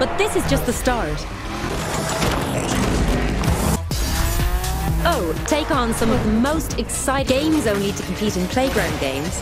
But this is just the start. Oh, take on some of the most exciting games only to compete in playground games.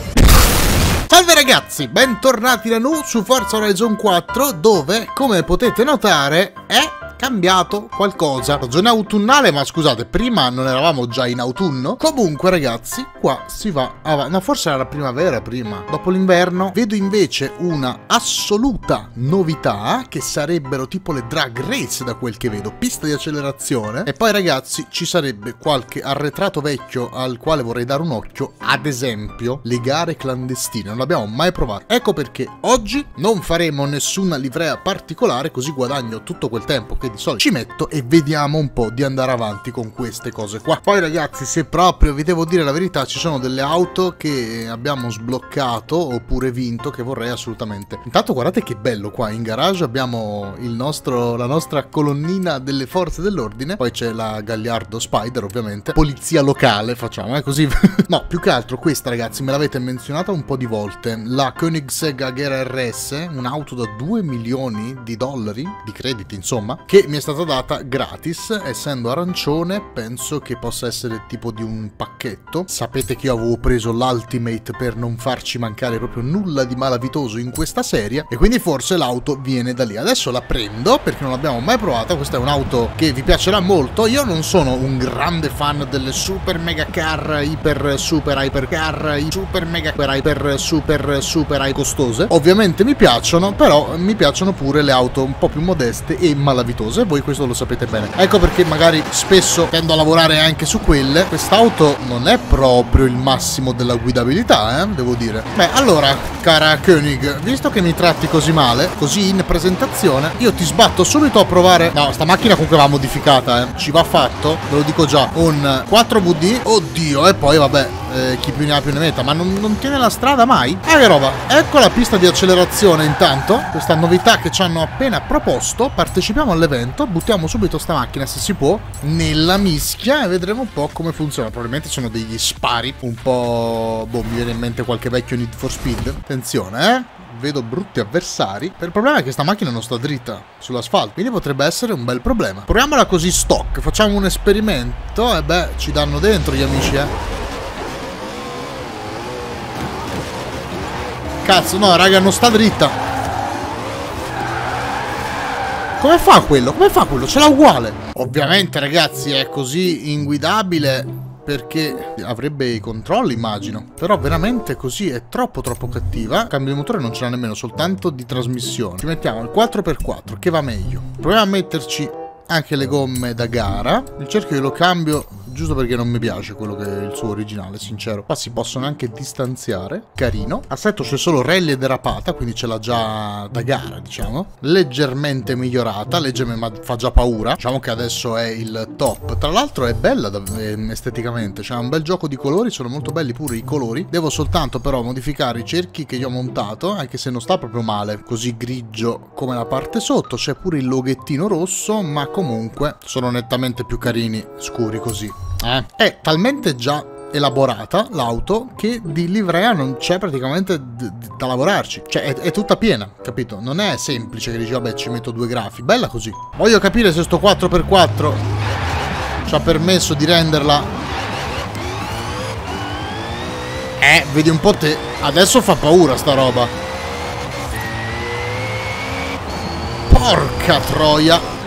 Salve ragazzi, bentornati da Nu su Forza Horizon 4 dove, come potete notare, è cambiato qualcosa. Stagione autunnale, ma scusate, prima non eravamo già in autunno? Comunque ragazzi, qua si va avanti. No, forse era la primavera prima. Dopo l'inverno vedo invece una assoluta novità che sarebbero tipo le drag race da quel che vedo, pista di accelerazione. E poi ragazzi ci sarebbe qualche arretrato vecchio al quale vorrei dare un occhio, ad esempio le gare clandestine. Non l'abbiamo mai provato. Ecco perché oggi non faremo nessuna livrea particolare così guadagno tutto quel tempo che di solito ci metto e vediamo un po' di andare avanti con queste cose qua. Poi ragazzi, se proprio vi devo dire la verità, ci sono delle auto che abbiamo sbloccato oppure vinto che vorrei assolutamente. Intanto guardate che bello qua in garage abbiamo nostro, la nostra colonnina delle forze dell'ordine, poi c'è la Gagliardo Spider ovviamente, polizia locale facciamo, eh così. no, più che altro questa ragazzi me l'avete menzionata un po' di volte, la Koenigsegg Agera RS, un'auto da 2 milioni di dollari, di crediti insomma, che mi è stata data gratis, essendo arancione penso che possa essere tipo di un pacchetto. Sapete che io avevo preso l'Ultimate per non farci mancare proprio nulla di malavitoso in questa serie e quindi forse l'auto viene da lì. Adesso la prendo perché non l'abbiamo mai provata, questa è un'auto che vi piacerà molto. Io non sono un grande fan delle super mega car, iper super hyper car, super mega car, iper super super high costose. Ovviamente mi piacciono, però mi piacciono pure le auto un po' più modeste e malavitose e voi questo lo sapete bene. Ecco perché magari spesso tendo a lavorare anche su quelle. Quest'auto non è proprio il massimo della guidabilità, eh, devo dire. Beh, allora, cara Koenig, visto che mi tratti così male, così in presentazione, io ti sbatto subito a provare... No, sta macchina comunque va modificata, eh. Ci va fatto, ve lo dico già, un 4VD. Oddio, e poi vabbè, eh, chi più ne ha più ne metta, ma non, non, tiene la strada mai? Ah, che roba! Ecco la pista di accelerazione intanto, questa novità che ci hanno appena proposto. Partecipiamo all'evento, buttiamo subito sta macchina se si può nella mischia e vedremo un po' come funziona. Probabilmente sono degli spari un po'... boh, mi viene in mente qualche vecchio Need for Speed. Attenzione, eh! vedo brutti avversari. Il problema è che sta macchina non sta dritta sull'asfalto, quindi potrebbe essere un bel problema. Proviamola così stock, facciamo un esperimento e beh, ci danno dentro gli amici, eh. Cazzo, no, raga, non sta dritta. Come fa quello? Come fa quello? Ce l'ha uguale. Ovviamente, ragazzi, è così inguidabile perché avrebbe i controlli, immagino. Però veramente così è troppo troppo cattiva. Cambio di motore non ce l'ha nemmeno, soltanto di trasmissione. Ci mettiamo il 4x4, che va meglio. Proviamo a metterci anche le gomme da gara. Il cerchio io lo cambio giusto perché non mi piace quello che è il suo originale, sincero. Qua si possono anche distanziare, carino. Assetto c'è solo rally e derapata, quindi ce l'ha già da gara, diciamo. Leggermente migliorata, leggermente, fa già paura. Diciamo che adesso è il top. Tra l'altro è bella eh, esteticamente, c'è un bel gioco di colori, sono molto belli pure i colori. Devo soltanto però modificare i cerchi che io ho montato, anche se non sta proprio male, così grigio come la parte sotto. C'è pure il loghettino rosso, ma comunque sono nettamente più carini scuri così. Eh. È talmente già elaborata l'auto che di livrea non c'è praticamente da lavorarci. Cioè è, è, tutta piena, capito? Non è semplice che dici vabbè ci metto due grafi. Bella così. Voglio capire se sto 4x4 ci ha permesso di renderla... Eh, vedi un po' te. Adesso fa paura sta roba. Porca troia.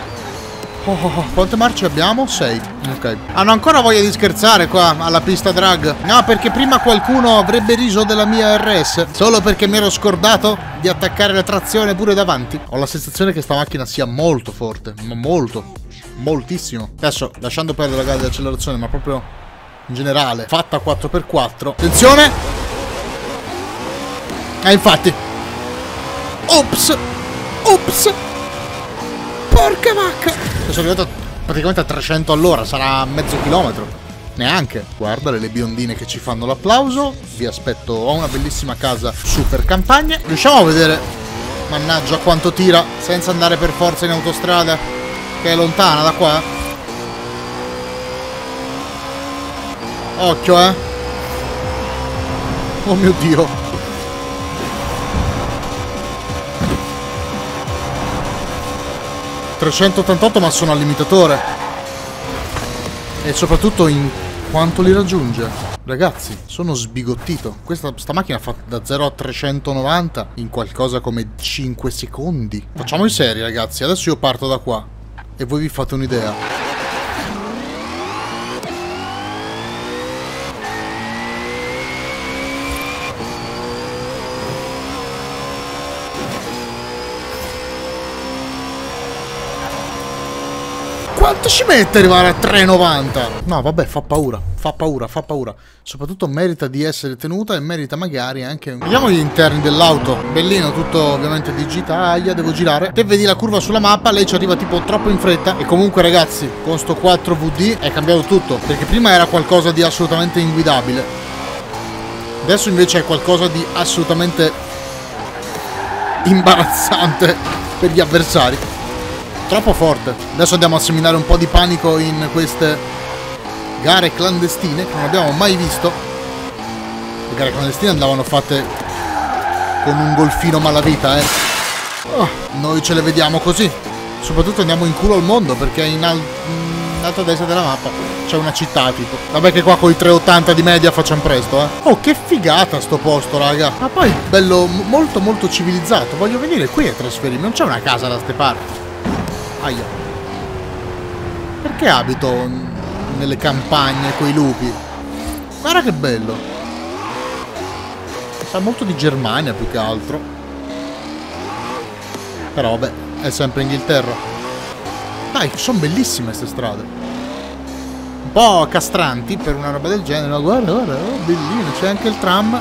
Oh, oh, quante marce abbiamo? 6. Ok. Hanno ancora voglia di scherzare qua alla pista drag? No, perché prima qualcuno avrebbe riso della mia RS. Solo perché mi ero scordato di attaccare la trazione pure davanti. Ho la sensazione che sta macchina sia molto forte. Ma molto. Moltissimo. Adesso, lasciando perdere la gara di accelerazione, ma proprio in generale, fatta 4x4. Attenzione! Eh, infatti. Ops! Ops! Porca vacca! sono arrivato praticamente a 300 all'ora, sarà mezzo chilometro. Neanche. Guardale le biondine che ci fanno l'applauso. Vi aspetto, ho una bellissima casa super campagna. Riusciamo a vedere, mannaggia quanto tira, senza andare per forza in autostrada, che è lontana da qua. Occhio, eh. Oh mio Dio. 388 ma sono al limitatore. E soprattutto in quanto li raggiunge. Ragazzi, sono sbigottito. Questa sta macchina fa da 0 a 390 in qualcosa come 5 secondi. Facciamo i seri, ragazzi. Adesso io parto da qua. E voi vi fate un'idea. Quanto ci mette arrivare a 3,90? No, vabbè, fa paura, fa paura, fa paura. Soprattutto merita di essere tenuta e merita magari anche... Vediamo gli interni dell'auto. Bellino, tutto ovviamente digitale, devo girare. Te vedi la curva sulla mappa, lei ci arriva tipo troppo in fretta. E comunque ragazzi, con sto 4VD è cambiato tutto. Perché prima era qualcosa di assolutamente inguidabile. Adesso invece è qualcosa di assolutamente imbarazzante per gli avversari. Troppo forte. Adesso andiamo a seminare un po' di panico in queste gare clandestine che non abbiamo mai visto. Le gare clandestine andavano fatte con un golfino malavita, eh. Oh, noi ce le vediamo così. Soprattutto andiamo in culo al mondo perché in, al in alto a destra della mappa c'è una città tipo. Vabbè che qua con i 380 di media facciamo presto, eh. Oh, che figata sto posto, raga. Ma poi bello molto molto civilizzato. Voglio venire qui a trasferirmi. Non c'è una casa da ste parti. Aia. Perché abito nelle campagne coi lupi? Guarda che bello. Sa molto di Germania più che altro. Però vabbè, è sempre Inghilterra. Dai, sono bellissime queste strade. Un po' castranti per una roba del genere. Guarda, guarda, oh, bellino. C'è anche il tram.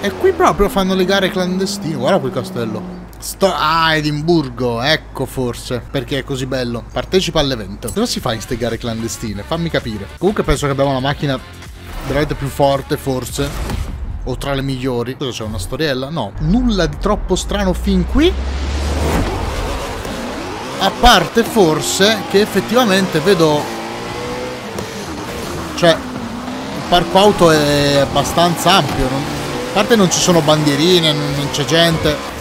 E qui proprio fanno le gare clandestine. Guarda quel castello. Sto ah, Edimburgo, ecco forse perché è così bello. Partecipa all'evento. Cosa si fa in queste gare clandestine? Fammi capire. Comunque penso che abbiamo la macchina veramente più forte, forse. O tra le migliori. Cosa c'è? Una storiella? No, nulla di troppo strano fin qui. A parte forse che effettivamente vedo... Cioè, il parco auto è abbastanza ampio. Non... A parte non ci sono bandierine, non c'è gente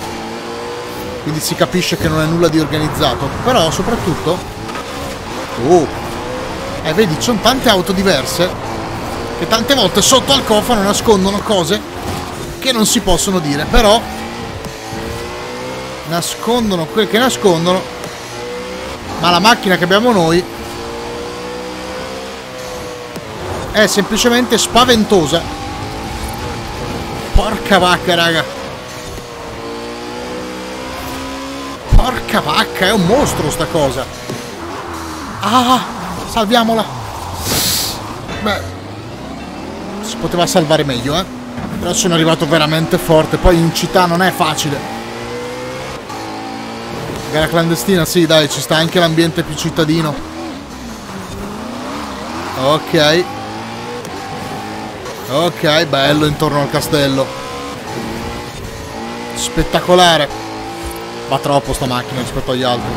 quindi si capisce che non è nulla di organizzato. Però soprattutto oh eh vedi ci sono tante auto diverse che tante volte sotto al cofano nascondono cose che non si possono dire però nascondono quel che nascondono. Ma la macchina che abbiamo noi è semplicemente spaventosa. Porca vacca raga Porca è un mostro sta cosa. Ah, salviamola. Beh, si poteva salvare meglio, eh. Però sono arrivato veramente forte. Poi in città non è facile. Gara clandestina, sì, dai, ci sta anche l'ambiente più cittadino. Ok. Ok, bello intorno al castello. Spettacolare. Va troppo sta macchina rispetto agli altri.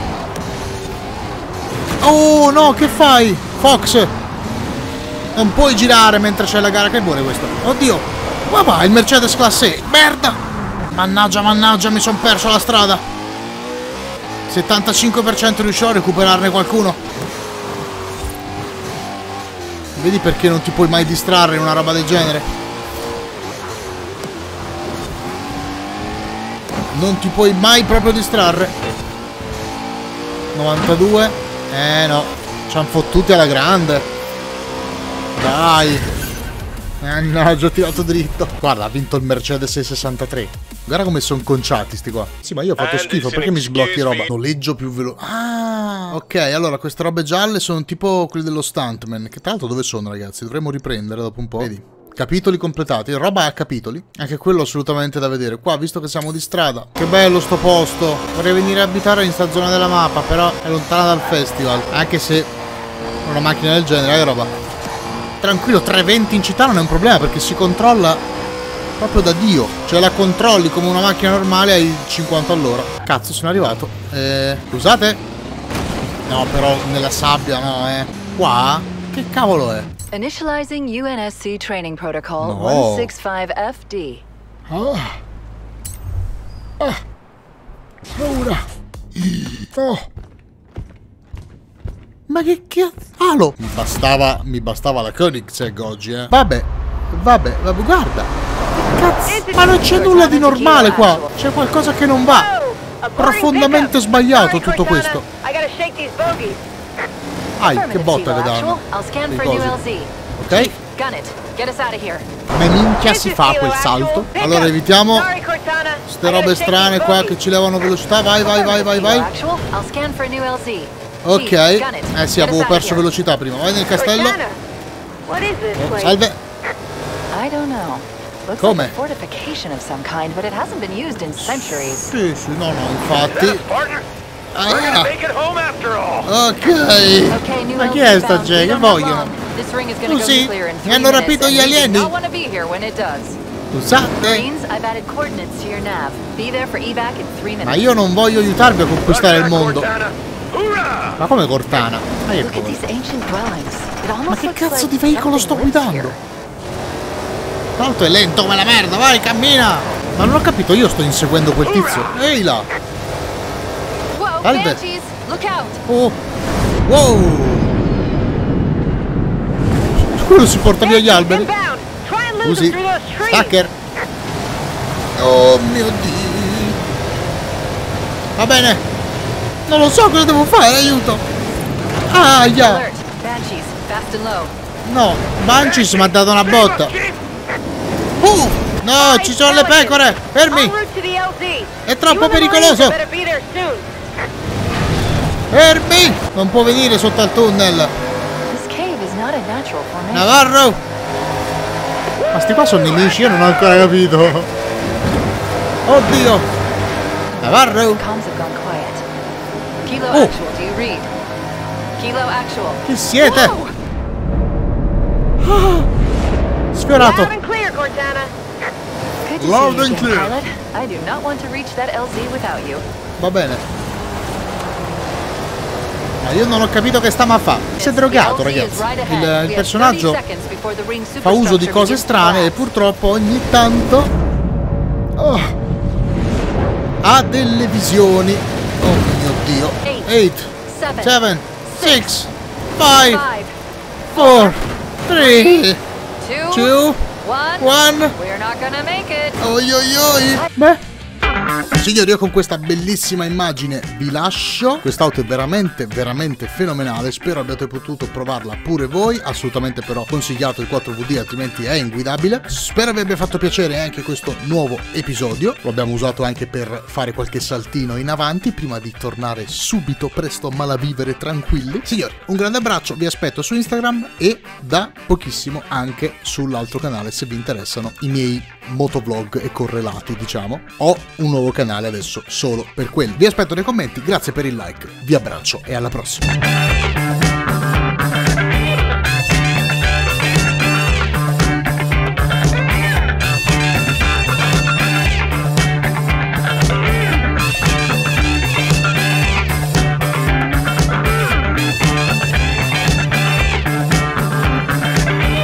Oh no, che fai? Fox! Non puoi girare mentre c'è la gara. Che vuole questo? Oddio! Ma va, il Mercedes classe E. Merda! Mannaggia, mannaggia, mi sono perso la strada. 75% riuscirò a recuperarne qualcuno. Vedi perché non ti puoi mai distrarre in una roba del genere? Non ti puoi mai proprio distrarre. 92 eh no. Ci hanno fottuti alla grande. Dai. Eh no ho tirato dritto. Guarda ha vinto il Mercedes 63 guarda come sono conciati sti qua. Sì ma io ho fatto schifo. perché mi sblocchi roba? noleggio più veloce ah! Ok allora queste robe gialle sono tipo quelle dello stuntman che tra l'altro dove sono ragazzi? Dovremmo riprendere dopo un po' vedi Capitoli completati, roba a capitoli. Anche quello assolutamente da vedere. Qua, visto che siamo di strada. Che bello sto posto. Vorrei venire a abitare in sta zona della mappa, però è lontana dal festival. Anche se una macchina del genere è roba. Tranquillo, 320 in città non è un problema perché si controlla proprio da Dio. Cioè la controlli come una macchina normale ai 50 all'ora. Cazzo, sono arrivato. Eh, scusate? No, però nella sabbia no, eh. Qua? Che cavolo è? Initializing UNSC training protocol no. 165FD. Ah. Ah. Paura. Oh. Ma che cazzo? Mi bastava, mi bastava la Koenigsegg oggi, eh. Vabbè, vabbè, vabbè, guarda. Cazzo, ma non c'è nulla di normale qua. C'è qualcosa che non va. Profondamente sbagliato tutto questo. Ai, che botta che danno. Ok? Ma minchia si fa quel salto? Allora evitiamo queste robe strane qua che ci levano velocità. Vai, vai, vai, vai, vai. Ok. Eh sì, avevo perso velocità prima. Vai nel castello. Oh, salve. Come? Sì, sì, no, no, infatti. Ah. Ok. Ma chi è sta gente? Che vogliono? Tu sì? Mi hanno rapito gli alieni? Scusate. Ma io non voglio aiutarvi a conquistare il mondo. Ma come Cortana? Ma, Ma che cazzo di veicolo sto guidando? L'altro è lento come la merda, vai, cammina! Ma non ho capito, io sto inseguendo quel tizio. Ehi là! Salve! Oh! Wow! Quello si porta via gli alberi! Scusi! Hacker! Oh mio dio! Va bene! Non lo so cosa devo fare, aiuto! Yeah. No, Banshees mi ha dato una botta! Uh! No, ci sono le pecore! Fermi! È troppo pericoloso! Fermi! Non può venire sotto al tunnel! Navarro! Ma sti qua sono nemici, io non ho ancora capito! Oddio! Navarro! Oh! Chi siete? Oh. Sfiorato! Loud and clear! Va bene. Ma io non ho capito che stiamo a fare. Si è drogato, ragazzi. Il, il personaggio fa uso di cose strane e purtroppo ogni tanto oh, ha delle visioni. Oh mio dio. 8, 7, 6, 5, 4, 3, 2, 1. Oi oi oi. Beh. Signori, io con questa bellissima immagine vi lascio. Quest'auto è veramente, veramente fenomenale. Spero abbiate potuto provarla pure voi. Assolutamente però consigliato il 4VD, altrimenti è inguidabile. Spero vi abbia fatto piacere anche questo nuovo episodio. Lo abbiamo usato anche per fare qualche saltino in avanti prima di tornare subito presto a malavivere tranquilli. Signori, un grande abbraccio, vi aspetto su Instagram e da pochissimo anche sull'altro canale se vi interessano i miei motovlog e correlati, diciamo. Ho un nuovo canale adesso solo per quelli. Vi aspetto nei commenti, grazie per il like, vi abbraccio e alla prossima.